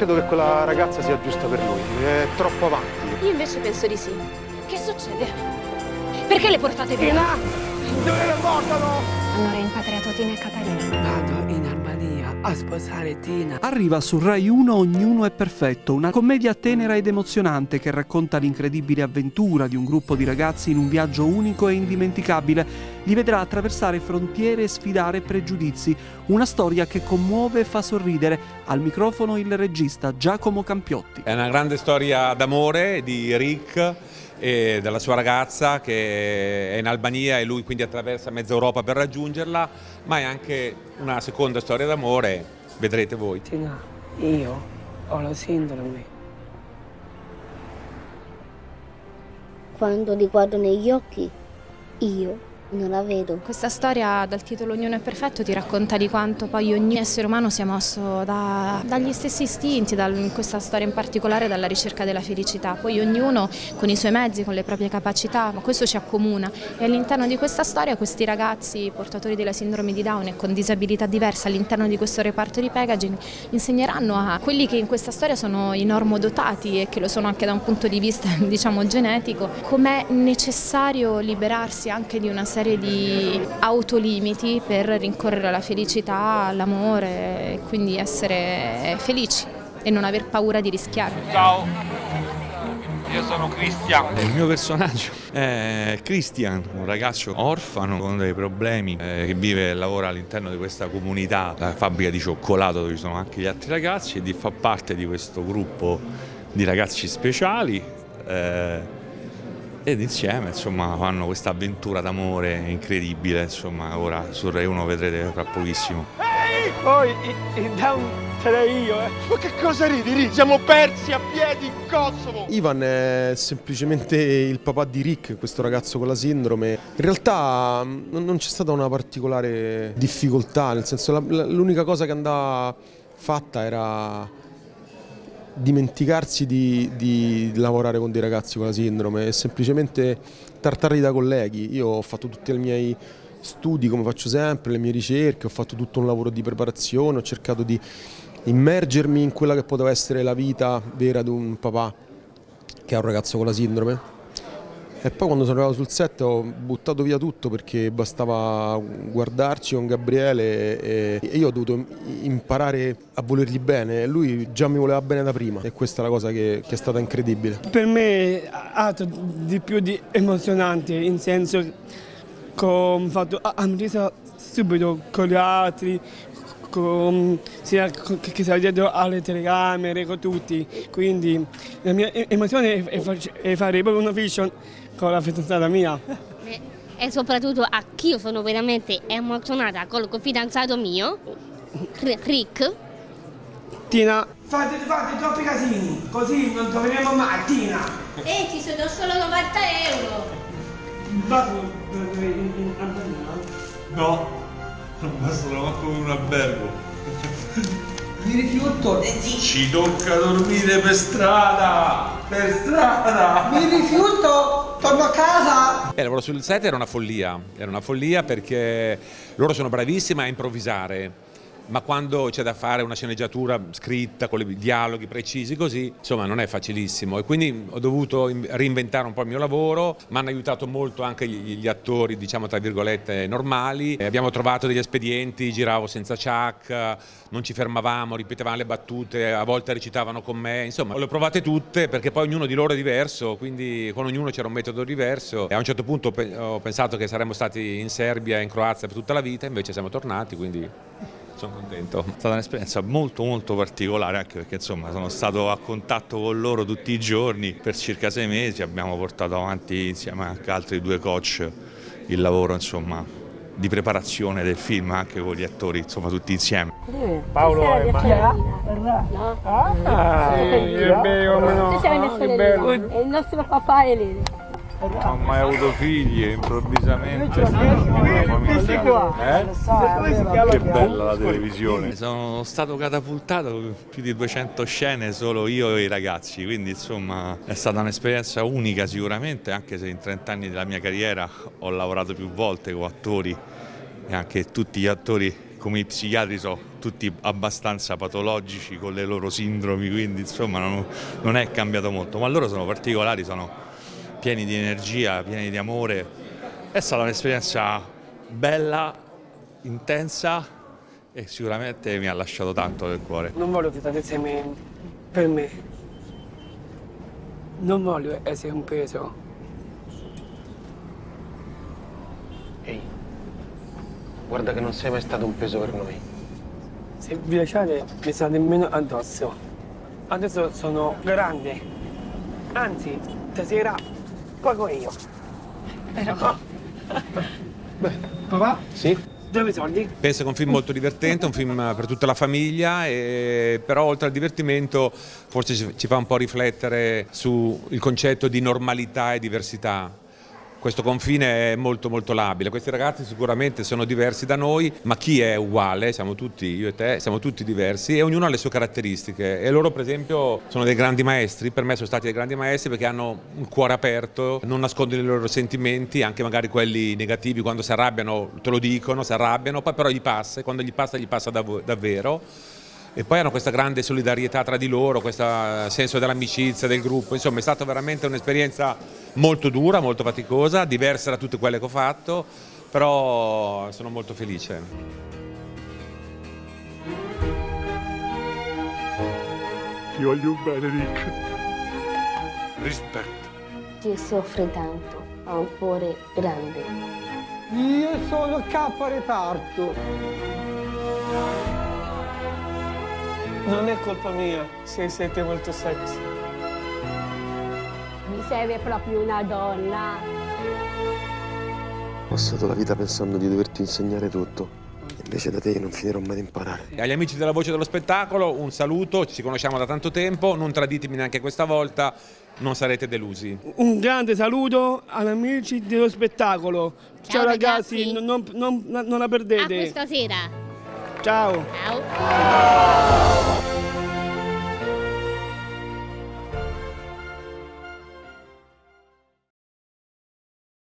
credo che quella ragazza sia giusta per lui, è troppo avanti. Io invece penso di sì. Che succede? Perché le portate via? Dove le portano? Hanno rimpatriato Tina e Catalina. Vado in Albania a sposare Tina. Arriva su Rai 1 Ognuno è perfetto, una commedia tenera ed emozionante che racconta l'incredibile avventura di un gruppo di ragazzi in un viaggio unico e indimenticabile. Li vedrà attraversare frontiere e sfidare pregiudizi. Una storia che commuove e fa sorridere. Al microfono il regista Giacomo Campiotti. È una grande storia d'amore di Rick e della sua ragazza che è in Albania e lui quindi attraversa mezza Europa per raggiungerla, ma è anche una seconda storia d'amore, vedrete voi. Tina, io ho la sindrome. Quando li guardo negli occhi, io non la vedo. Questa storia dal titolo Ognuno è perfetto ti racconta di quanto poi ogni essere umano sia mosso da- dagli stessi istinti, dal- in questa storia in particolare dalla ricerca della felicità. Poi ognuno con i suoi mezzi, con le proprie capacità, ma questo ci accomuna. E all'interno di questa storia questi ragazzi portatori della sindrome di Down e con disabilità diverse all'interno di questo reparto di packaging insegneranno a quelli che in questa storia sono i normodotati e che lo sono anche da un punto di vista diciamo genetico, com'è necessario liberarsi anche di una serie di autolimiti per rincorrere alla felicità, all'amore e quindi essere felici e non aver paura di rischiare. Ciao, io sono Cristian. Il mio personaggio è Christian, un ragazzo orfano con dei problemi eh, che vive e lavora all'interno di questa comunità, la fabbrica di cioccolato dove ci sono anche gli altri ragazzi e di fa parte di questo gruppo di ragazzi speciali eh, ed insieme insomma fanno questa avventura d'amore incredibile, insomma ora su Rai 1 vedrete fra pochissimo. Poi il, il down sarei io, eh. Ma che cosa ridi, ridi? Siamo persi a piedi in Kosovo! Ivan è semplicemente il papà di Rick, questo ragazzo con la sindrome. In realtà non non c'è stata una particolare difficoltà, nel senso la- la- l'unica cosa che andava fatta era dimenticarsi di, di lavorare con dei ragazzi con la sindrome e semplicemente trattarli da colleghi. Io ho fatto tutti i miei studi come faccio sempre, le mie ricerche, ho fatto tutto un lavoro di preparazione, ho cercato di immergermi in quella che poteva essere la vita vera di un papà che ha un ragazzo con la sindrome. E poi quando sono arrivato sul set ho buttato via tutto perché bastava guardarci con Gabriele e, io ho dovuto imparare a volergli bene lui già mi voleva bene da prima e questa è la cosa che, che è stata incredibile. Per me ha altro di più di emozionante, in senso che ho fatto amicizia subito con gli altri, con, sia con- che sia dietro alle telecamere, con tutti. Quindi la mia e- emozione è, è fare proprio una fiction con la fidanzata mia. E soprattutto anch'io sono veramente emozionata col fidanzato mio, Rick. Tina, fate, fate troppi casini, così non troveremo mai Tina. E ci sono solo 90 euro. No, non bastano manco un albergo. Mi rifiuto. Ci tocca dormire per strada! Per strada! Mi rifiuto. Torno a casa. Il lavoro sul set era una follia, era una follia perché loro sono bravissimi a improvvisare, ma quando c'è da fare una sceneggiatura scritta con i dialoghi precisi così, insomma non è facilissimo. E quindi ho dovuto in- reinventare un po' il mio lavoro, mi hanno aiutato molto anche gli, attori, diciamo tra virgolette, normali, E abbiamo trovato degli espedienti, giravo senza chuck, non ci fermavamo, ripetevamo le battute, a volte recitavano con me, insomma le ho provate tutte perché poi ognuno di loro è diverso, quindi con ognuno c'era un metodo diverso. E a un certo punto ho pensato che saremmo stati in Serbia in Croazia per tutta la vita, invece siamo tornati, quindi sono contento. È stata un'esperienza molto molto particolare anche perché insomma sono stato a contatto con loro tutti i giorni per circa sei mesi, abbiamo portato avanti insieme anche altri due coach il lavoro insomma di preparazione del film anche con gli attori insomma tutti insieme. Paolo è No? Ah, sì, è bello, no? Tu sei messo Che le bello. linee. E il nostro papà è Elena. Non ho mai avuto figli e improvvisamente una famiglia. Eh? Che bella la televisione. Sono stato catapultato più di 200 scene solo io e i ragazzi, quindi insomma è stata un'esperienza unica sicuramente, anche se in 30 anni della mia carriera ho lavorato più volte con attori e anche tutti gli attori come i psichiatri sono tutti abbastanza patologici con le loro sindromi, quindi insomma non, non è cambiato molto, ma loro sono particolari, sono pieni di energia, pieni di amore. È stata un'esperienza bella, intensa e sicuramente mi ha lasciato tanto nel cuore. Non voglio che state insieme per me. Non voglio essere un peso. Ehi, guarda che non sei mai stato un peso per noi. Se vi lasciate mi sta nemmeno addosso. Adesso sono grande. Anzi, stasera pago io. Però... Beh, papà? Sì? Dove i soldi? Penso che è un film molto divertente, un film per tutta la famiglia, e, però oltre al divertimento forse ci, ci fa un po' riflettere sul concetto di normalità e diversità. Questo confine è molto molto labile, questi ragazzi sicuramente sono diversi da noi, ma chi è uguale? Siamo tutti, io e te, siamo tutti diversi e ognuno ha le sue caratteristiche. E loro per esempio sono dei grandi maestri, per me sono stati dei grandi maestri perché hanno un cuore aperto, non nascondono i loro sentimenti, anche magari quelli negativi quando si arrabbiano te lo dicono, si arrabbiano, poi però gli passa e quando gli passa gli passa dav davvero e poi hanno questa grande solidarietà tra di loro, questo senso dell'amicizia, del gruppo, insomma è stata veramente un'esperienza molto dura, molto faticosa, diversa da tutte quelle che ho fatto, però sono molto felice. Ti voglio bene, Rick. Rispetto. Chi soffre tanto ha un cuore grande. Io sono capo reparto. Non è colpa mia se siete molto sexy. Mi serve proprio una donna. Ho passato la vita pensando di doverti insegnare tutto. Invece da te non finirò mai di imparare. E agli amici della Voce dello Spettacolo un saluto, ci conosciamo da tanto tempo, non traditemi neanche questa volta, non sarete delusi. Un grande saluto agli amici dello spettacolo. Ciao, Ciao, ragazzi, ragazzi. Non, non- non la A perdete. questa sera. Ciao. Ciao.